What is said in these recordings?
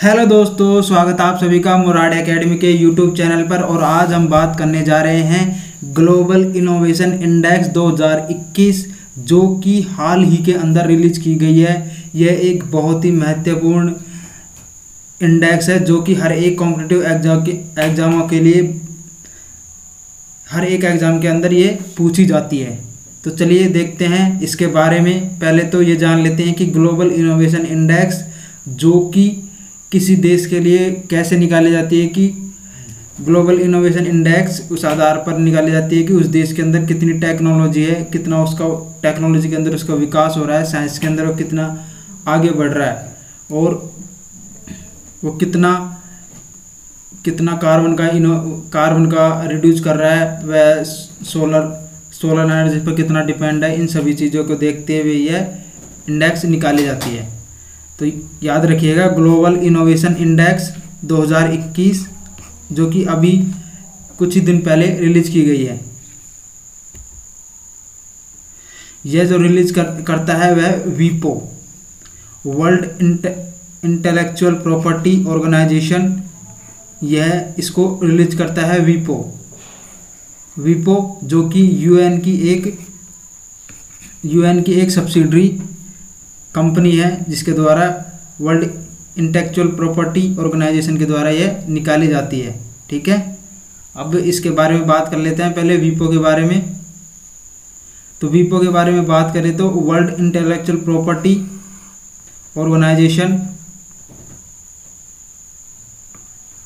Hello दोस्तों, स्वागत आप सभी का मुराड एकेडमी के यूट्यूब चैनल पर और आज हम बात करने जा रहे हैं ग्लोबल इनोवेशन इंडेक्स 2021 जो कि हाल ही के अंदर रिलीज़ की गई है। यह एक बहुत ही महत्वपूर्ण इंडेक्स है, जो कि हर एक कॉम्पिटिटिव एग्ज़ाम के, एग्जामों के लिए, हर एक एग्ज़ाम के अंदर ये पूछी जाती है। तो चलिए देखते हैं इसके बारे में। पहले तो ये जान लेते हैं कि ग्लोबल इनोवेशन इंडेक्स, जो कि किसी देश के लिए कैसे निकाली जाती है कि ग्लोबल इनोवेशन इंडेक्स उस आधार पर निकाली जाती है कि उस देश के अंदर कितनी टेक्नोलॉजी है, कितना उसका टेक्नोलॉजी के अंदर उसका विकास हो रहा है साइंस के अंदर वो कितना आगे बढ़ रहा है और वो कितना कितना कार्बन का इनो कार्बन का रिड्यूस कर रहा है, वह सोलर सोलर एनर्जी पर कितना डिपेंड है, इन सभी चीज़ों को देखते हुए यह इंडेक्स निकाली जाती है। तो याद रखिएगा ग्लोबल इनोवेशन इंडेक्स 2021 जो कि अभी कुछ ही दिन पहले रिलीज़ की गई है। यह जो रिलीज़ कर, करता है वह वीपो वर्ल्ड इंटेलेक्चुअल प्रॉपर्टी ऑर्गेनाइजेशन यह इसको रिलीज़ करता है वीपो वीपो जो कि यूएन की एक यूएन की एक सब्सिडरी कंपनी है, जिसके द्वारा वर्ल्ड इंटेक्चुअल प्रॉपर्टी ऑर्गेनाइजेशन के द्वारा यह निकाली जाती है। ठीक है? अब इसके बारे में बात कर लेते हैं पहले वीपो के बारे में। तो वीपो के बारे में बात करें तो वर्ल्ड इंटेलेक्चुअल प्रॉपर्टी ऑर्गेनाइजेशन।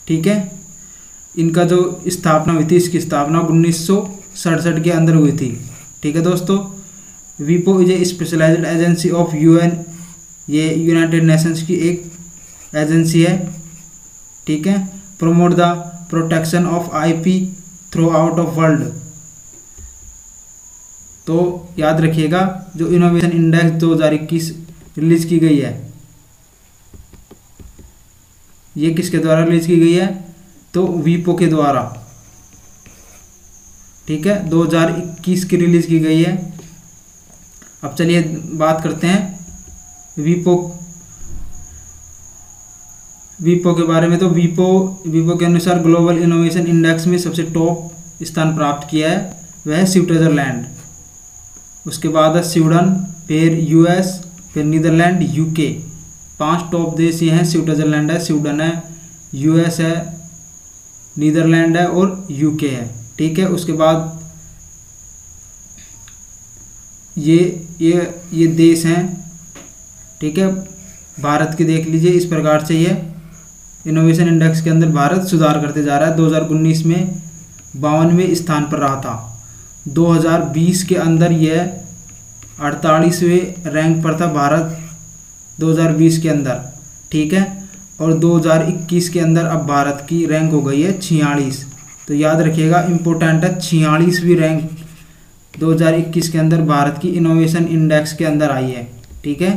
ठीक है? इनका जो स्थापना हुई थी, इसकी स्थापना उन्नीस सौ सड़सठ के अंदर हुई थी। ठीक है दोस्तों? वीपो is a specialised agency of UN ये यूनाइटेड नेशंस की एक एजेंसी है, ठीक है? Promote the protection of IP throughout of world तो याद रखिएगा, जो इनोवेशन इंडेक्स 2021 रिलीज़ की गई है, ये किसके द्वारा रिलीज़ की गई है? तो वीपो के द्वारा, ठीक है? 2021 की रिलीज़ की गई है। अब चलिए बात करते हैं वीपो वीपो के बारे में। तो वीपो वीपो के अनुसार ग्लोबल इनोवेशन इंडेक्स में सबसे टॉप स्थान प्राप्त किया है, वह स्विट्जरलैंड उसके बाद है स्वीडन फिर यूएस फिर नीदरलैंड यूके पाँच टॉप देश ये हैं स्विट्जरलैंड है स्वीडन है यूएस है नीदरलैंड है और यूके है। ठीक है, उसके बाद ये ये ये देश हैं, ठीक है? भारत के देख लीजिए, इस प्रकार से ये इनोवेशन इंडेक्स के अंदर भारत सुधार करते जा रहा है। 2019 में बावनवें स्थान पर रहा था। 2020 के अंदर यह अड़तालीसवें रैंक पर था भारत 2020 के अंदर, ठीक है? और 2021 के अंदर अब भारत की रैंक हो गई है छियालीस। तो याद रखिएगा इम्पोर्टेंट है छियालीसवीं रैंक 2021 के अंदर भारत की इनोवेशन इंडेक्स के अंदर आई है, ठीक है?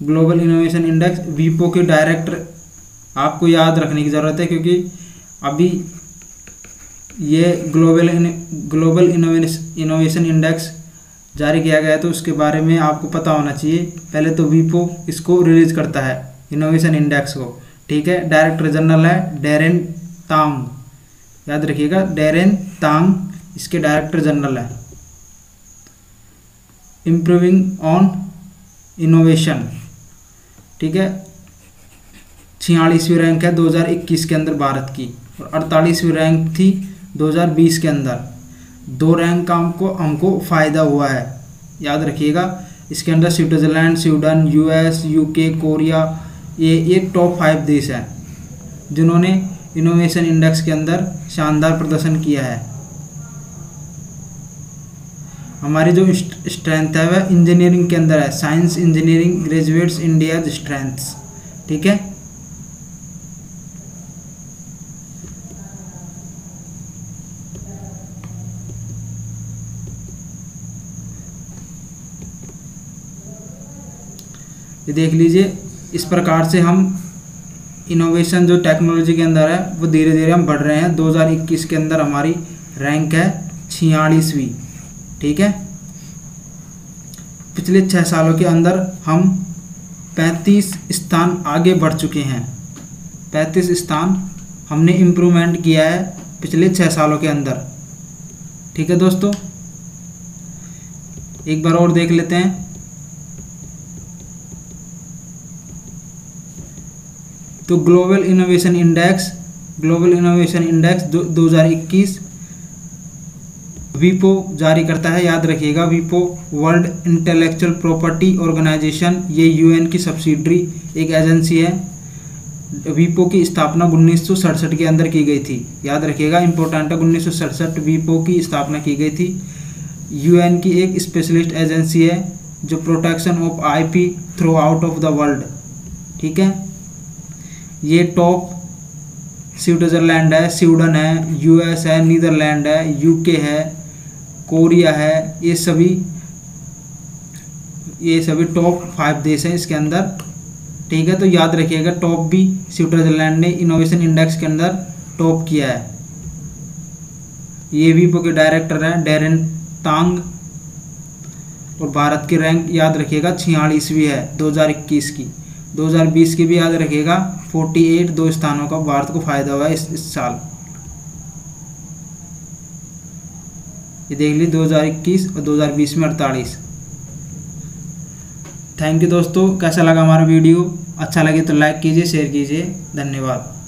ग्लोबल इनोवेशन इंडेक्स वीपो के डायरेक्टर आपको याद रखने की ज़रूरत है क्योंकि अभी ये ग्लोबल ग्लोबल इनोवेशन इंडेक्स जारी किया गया है तो उसके बारे में आपको पता होना चाहिए। पहले तो वीपो इसको रिलीज़ करता है इनोवेशन इंडेक्स को, ठीक है? डायरेक्टर जनरल है डेरेन तांग याद रखिएगा डेरेन तांग इसके डायरेक्टर जनरल है। इम्प्रूविंग ऑन इनोवेशन ठीक है? छियालीसवीं रैंक है 2021 के अंदर भारत की और अड़तालीसवीं रैंक थी 2020 के अंदर। दो रैंक का हमको हमको फ़ायदा हुआ है। याद रखिएगा, इसके अंदर Switzerland Sweden US UK Korea ये ये टॉप फाइव देश हैं, जिन्होंने इनोवेशन इंडेक्स के अंदर शानदार प्रदर्शन किया है। हमारी जो स्ट्रेंथ है, वह इंजीनियरिंग के अंदर है। Science engineering graduates India strengths ठीक है? ये देख लीजिए, इस प्रकार से हम इनोवेशन जो टेक्नोलॉजी के अंदर है, वो धीरे धीरे हम बढ़ रहे हैं। 2021 के अंदर हमारी रैंक है छियालीसवीं। ठीक है? पिछले छः सालों के अंदर हम पैंतीस स्थान आगे बढ़ चुके हैं। पैंतीस स्थान हमने इम्प्रूवमेंट किया है पिछले छः सालों के अंदर। ठीक है दोस्तों? एक बार और देख लेते हैं। तो global innovation index global innovation index दो हज़ार इक्कीस वीपो जारी करता है, याद रखिएगा, वीपो वर्ल्ड इंटेलेक्चुअल प्रॉपर्टी ऑर्गेनाइजेशन, ये यूएन की सब्सिडरी एक एजेंसी है। वीपो की स्थापना उन्नीस सौ सड़सठ के अंदर की गई थी। याद रखिएगा इंपॉर्टेंट है, उन्नीस वीपो की स्थापना की गई थी। यूएन की एक स्पेशलिस्ट एजेंसी है, जो protection of IP throughout of the world ठीक है? ये टॉप स्विट्ज़रलैंड है स्वीडन है यूएस है नीदरलैंड है यूके है कोरिया है ये सभी ये सभी टॉप फाइव देश हैं इसके अंदर। ठीक है तो याद रखिएगा टॉप भी स्विट्जरलैंड ने इनोवेशन इंडेक्स के अंदर टॉप किया है। ये वीपो के डायरेक्टर हैं डेरन तांग। और भारत की रैंक याद रखिएगा छियालीसवीं है 2021 की। 2020 की भी याद रखिएगा 48 दो स्थानों का भारत को फ़ायदा हुआ है इस, इस साल। ये देख ली 2021 और 2020 में अड़तालीस। थैंक यू दोस्तों, कैसा लगा हमारा वीडियो? अच्छा लगे तो लाइक कीजिए शेयर कीजिए। धन्यवाद।